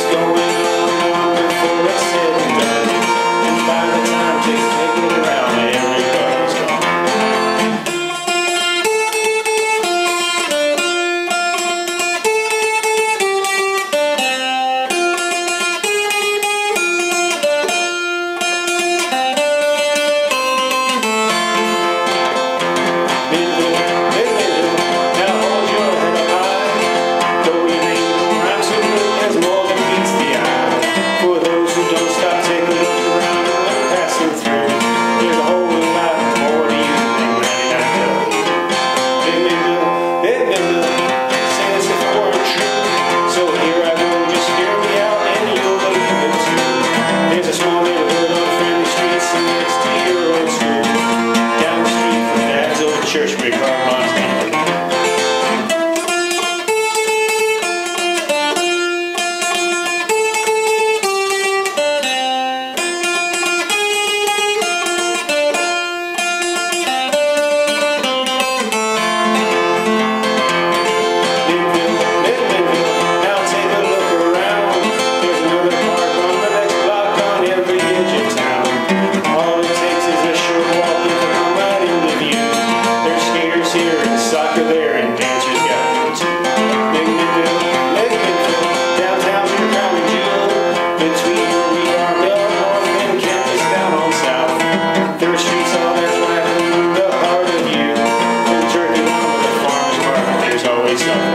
It's going on. It's not.